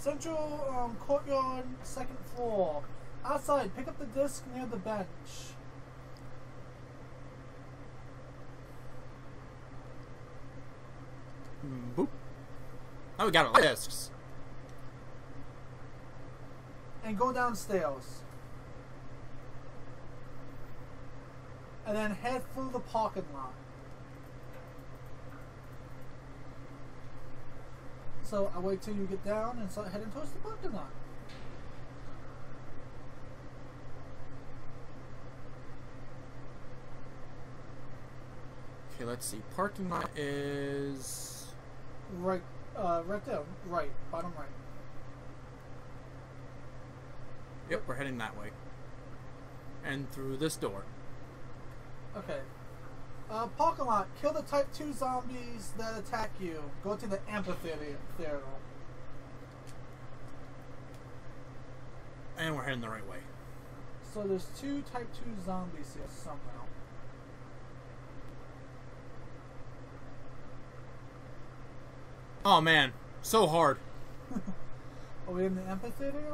Central um, courtyard, second floor. Outside, pick up the disc near the bench. Boop. Oh, we got our discs. And go downstairs. And then head through the parking lot. So I wait till you get down and start heading towards the parking lot. Okay, let's see. Parking lot is. Right, uh, right there, right, bottom right. Yep, we're heading that way. And through this door. Okay. Uh, parking lot. Kill the Type 2 zombies that attack you. Go to the amphitheater. And we're heading the right way. So there's two Type 2 zombies here somehow. Oh man, so hard. Are we in the amphitheater?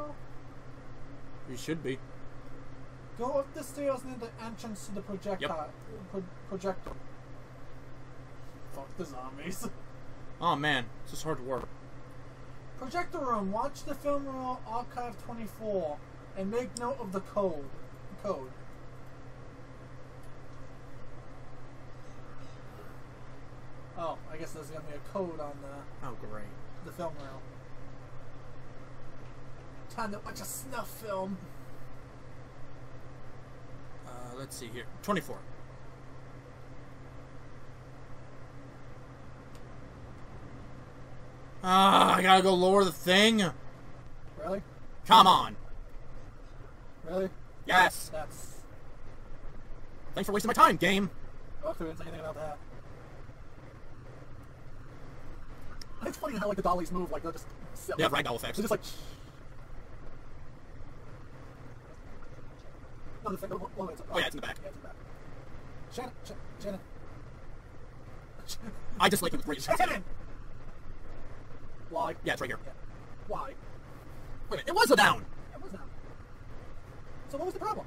We should be. Go up the stairs near the entrance to the projectile. Pro- projector. Fuck the zombies. Oh man, this is hard to work. Projector room. Watch the film reel Archive 24 and make note of the code. Code. Oh, I guess there's gonna be a code on the Oh great. the film reel. Time to watch a snuff film. Let's see here. 24. Ah, I gotta go lower the thing. Really? Come on. Really? Yes. That's. Thanks for wasting my time, game. Oh, didn't say anything about that. It's funny how like the dollies move, like they're just. Yeah, ragdoll effects. They're just like. No, the thing. Oh, oh, it's, Oh, yeah, it's in the back. Yeah, it's in the back. Shannon, Sh- Shannon. I dislike it with rage. Shannon. Why? Yeah, it's right here. Yeah. Why? Wait a minute, it was a down. It was that. So what was the problem?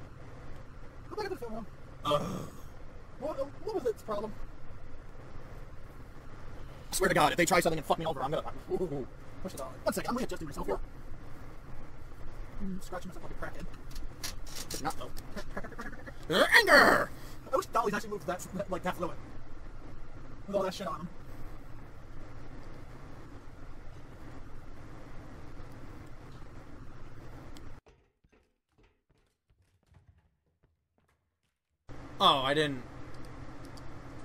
Go back to the film room. Ugh. What, what was its problem? I swear to God, if they try something and fuck me over, I'm gonna. Ooh. Push it on. One second, I'm readjusting myself here. Mm, scratching myself like a crackhead. It's not though. Uh, Anger. I wish dollies actually moved that, like that fluid. With all that shit on them. Oh, I didn't.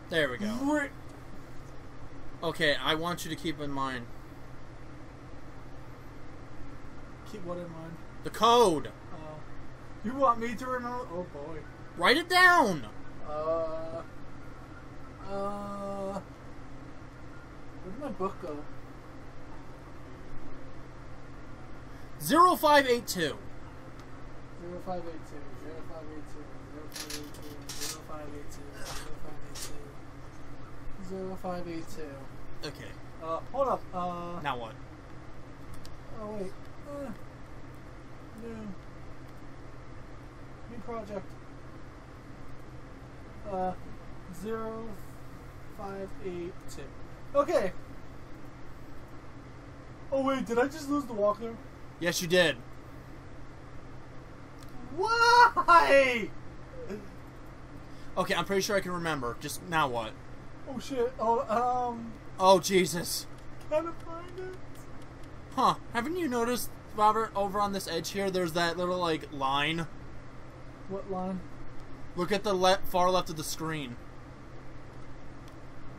There we go. Right. Okay, I want you to keep in mind Keep what in mind? the code. You want me to remember? Oh boy. Write it down. Uh. Uh. Where did my book go? 0582. 0582, 0582, 0582, 0582, 0582. Okay. Uh, hold up. Uh, Now what? oh wait. Uh, new. Project. Uh, 0582. Okay. Oh wait, did I just lose the walker? Yes, you did. Why? Okay, I'm pretty sure I can remember. Just now what? Oh shit. Oh, um, Oh Jesus. can I find it? Huh? Haven't you noticed, Robert, over on this edge here, there's that little like line. What line? Look at the le- far left of the screen.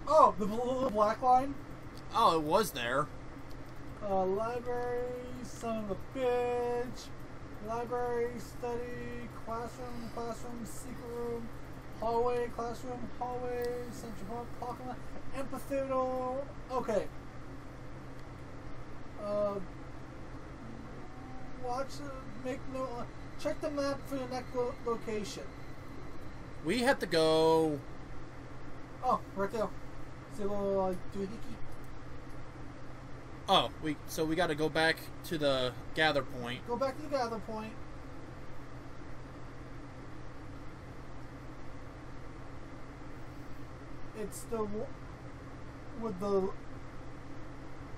Oh, the the black line? Oh, it was there. Uh, library, son of a bitch. Library, study, classroom, classroom, secret room, hallway, classroom, hallway, central park, parking lot, amphitheater. Okay. Uh, watch, uh, make note, uh, check the map for the next lo- location. We have to go. Oh, right there. See a little, like, doohickey? Oh, we so we got to go back to the gather point. Go back to the gather point. It's the with the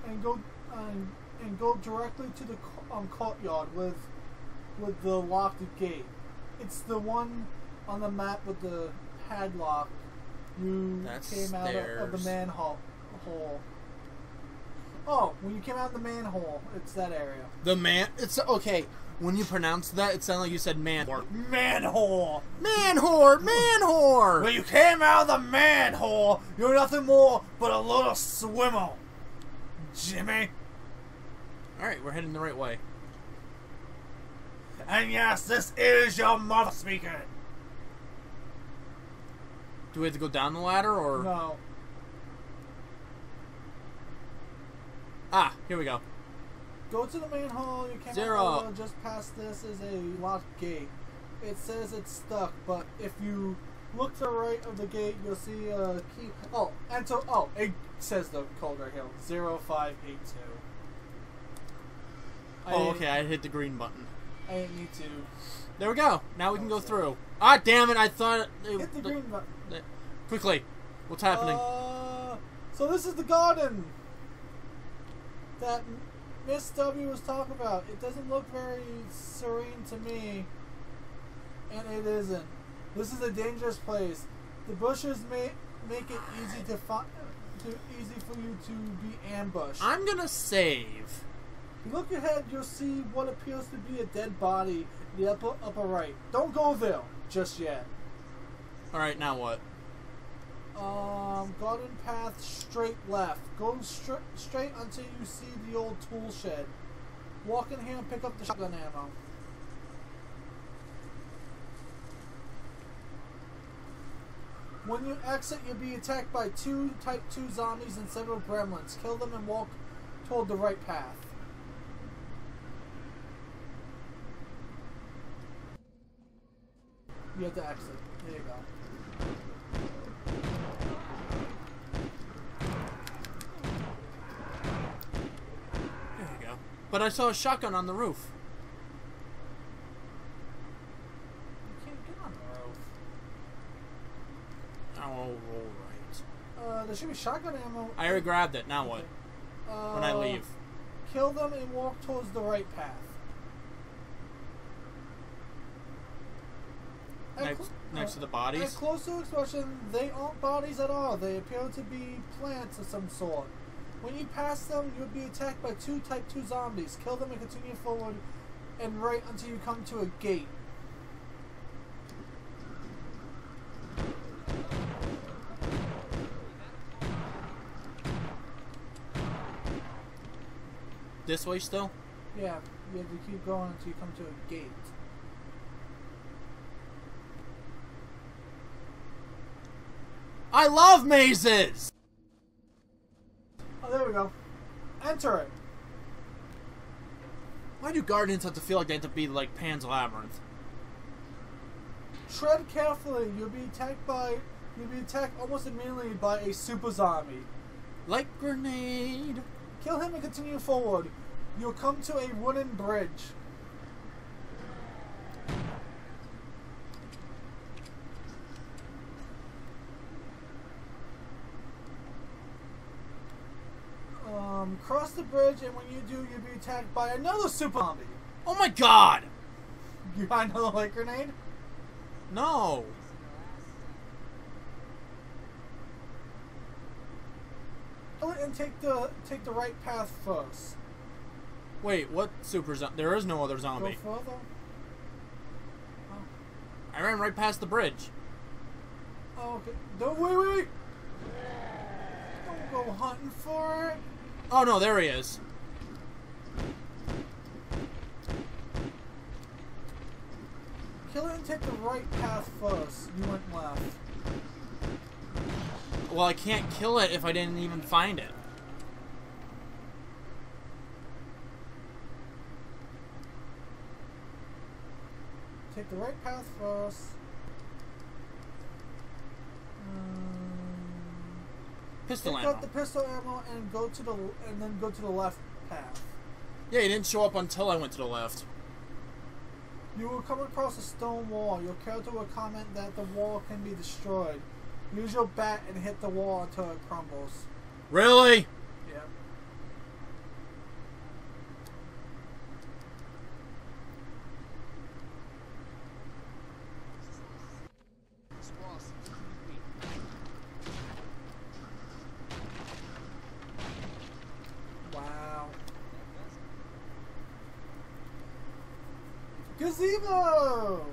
and go and, and go directly to the um, courtyard with with the locked gate. It's the one on the map with the padlock. You That's came out of, of the manhole. Hole. Oh, when you came out of the manhole, it's that area. The man. It's okay. When you pronounced that, it sounded like you said man. Manhole. Manhole. Manhole. When you came out of the manhole, you're nothing more but a little swimmer. Jimmy. All right, we're heading the right way. And yes, this is your mother speaking. Do we have to go down the ladder or? No. Ah, here we go. Go to the manhole. You came Zero. just past this is a locked gate. It says it's stuck, but if you look to the right of the gate, you'll see a key. Oh, enter. Oh, it says the code right here. Zero five eight two. Oh, okay. I hit the green button. I didn't need to There we go. Now we can go through. Ah, damn it! I thought. It, hit the green button. the- quickly, what's happening? Uh, so this is the garden that Miss W was talking about. It doesn't look very serene to me, and it isn't. This is a dangerous place. The bushes may make it easy to find, to easy for you to be ambushed. I'm gonna save. Look ahead, you'll see what appears to be a dead body in the upper upper right. Don't go there just yet. All right, now what? Um, garden path straight left. Go str- straight until you see the old tool shed. Walk in here and pick up the shotgun ammo. When you exit, you'll be attacked by two Type 2 zombies and several gremlins. Kill them and walk toward the right path. You have to exit. There you go. There you go. But I saw a shotgun on the roof. You can't get on the roof. Oh, all right. Uh, there should be shotgun ammo. I already grabbed it. Now what? Uh, When I leave. Kill them and walk towards the right path. Next, next to the bodies? At bodies. closer inspection, they aren't bodies at all. They appear to be plants of some sort. When you pass them, you'll be attacked by two Type 2 zombies. Kill them and continue forward and right until you come to a gate. This way still. Yeah, you have to keep going until you come to a gate. I love mazes. Oh, there we go. Enter it. Why do guardians have to feel like they have to be like Pan's Labyrinth? Tread carefully. You'll be attacked by. You'll be attacked almost immediately by a super zombie. Like grenade. Kill him and continue forward. You'll come to a wooden bridge. Um, cross the bridge, and when you do, you'll be attacked by another super zombie. Oh my god. You got another light grenade? No. And take the take the right path first. Wait, what super zo- There is no other zombie. Go zombie. further. Oh. I ran right past the bridge. Oh, okay. Don't wait, wait. Don't go hunting for it. Oh no, there he is. Kill it and take the right path first. You went left. Well, I can't kill it if I didn't even find it. Take the right path first. Um, Pistol Pick ammo. up the pistol ammo and go to the and then go to the left path. Yeah, he didn't show up until I went to the left. You will come across a stone wall. Your character will comment that the wall can be destroyed. Use your bat and hit the wall until it crumbles. Really? Yep. Wow. Gazebo!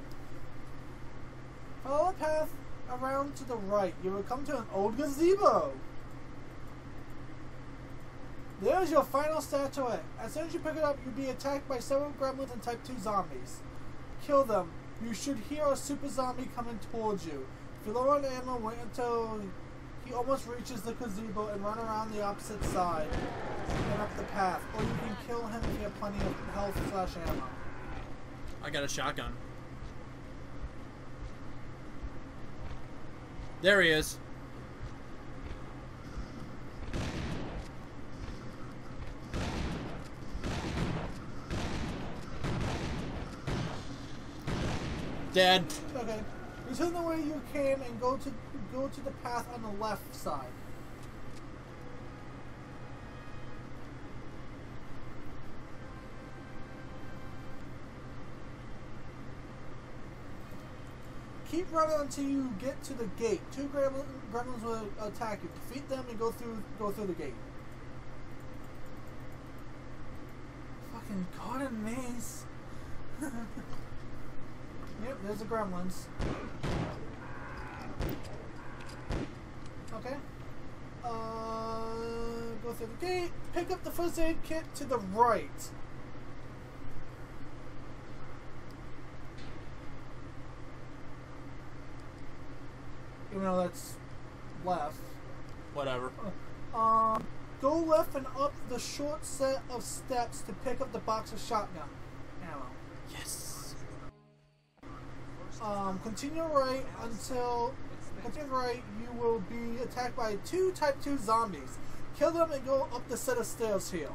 Follow the path around to the right. You will come to an old gazebo. There's your final statuette. As soon as you pick it up, you'll be attacked by several gremlins and Type 2 zombies. Kill them. You should hear a super zombie coming towards you. If you lower on ammo, wait until he almost reaches the gazebo and run around the opposite side and up the path. Or you can kill him if you have plenty of health slash ammo. I got a shotgun. There he is. Dead. Okay. Return the way you came and go to go to the path on the left side. Keep running until you get to the gate. Two gremlin, gremlins will attack you. Defeat them and go through go through the gate. Fucking garden maze. Yep, there's the gremlins. Okay. Uh, go through the gate. Pick up the first aid kit to the right. Even though that's left. Whatever. Um, go left and up the short set of steps to pick up the box of shotgun ammo. Yes. Um, continue right until continue right. You will be attacked by two Type Two zombies. Kill them and go up the set of stairs here.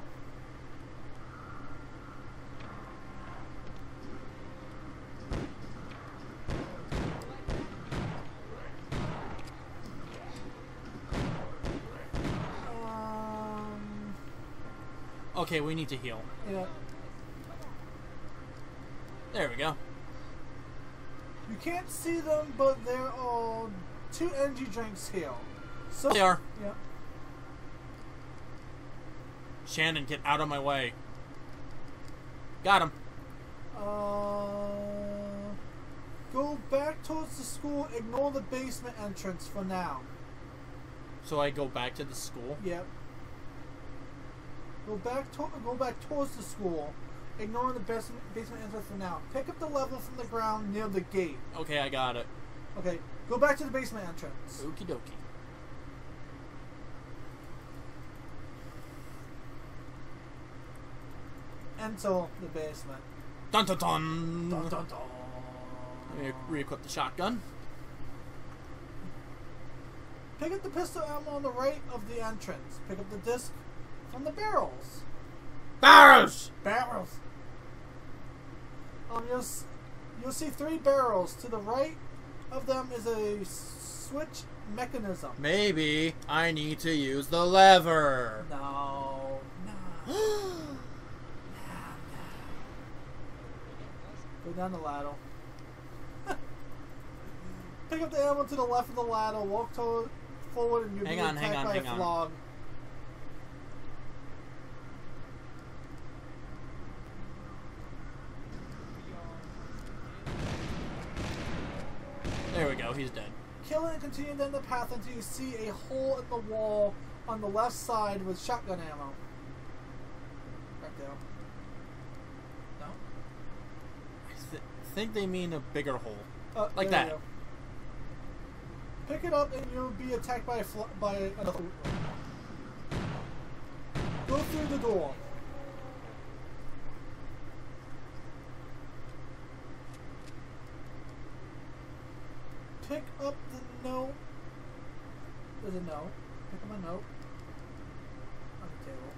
Um, Okay, we need to heal. yeah. There we go. You can't see them, but they're all two energy drinks here. So They are. Yeah. Shannon, get out of my way. Got him. Uh, go back towards the school. Ignore the basement entrance for now. So I go back to the school. Yep. Go back to go back towards the school. Ignore the basement basement entrance for now. Pick up the level from the ground near the gate. Okay, I got it. Okay. Go back to the basement entrance. Okie dokie. Enter the basement. Dun dun dun. Dun, dun, dun. Let me re-equip the shotgun. Pick up the pistol ammo on the right of the entrance. Pick up the disc from the barrels. Barrels. Barrels. Um, you'll you'll see three barrels. To the right of them is a switch mechanism. Maybe I need to use the lever. No, no. Go down the ladder. Pick up the ammo to the left of the ladder. Walk toward, forward, and you'll Hang be on, attacked hang on, by hang a on. flog. There he's dead. Kill and continue down the path until you see a hole in the wall on the left side with shotgun ammo. Right there. No? I th- think they mean a bigger hole. Uh, Like that. Pick it up and you'll be attacked by a by another. Go through the door. Pick up the note. There's a note. pick up a note on the table.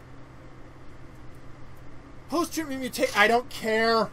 Post treatment mutate. I don't care.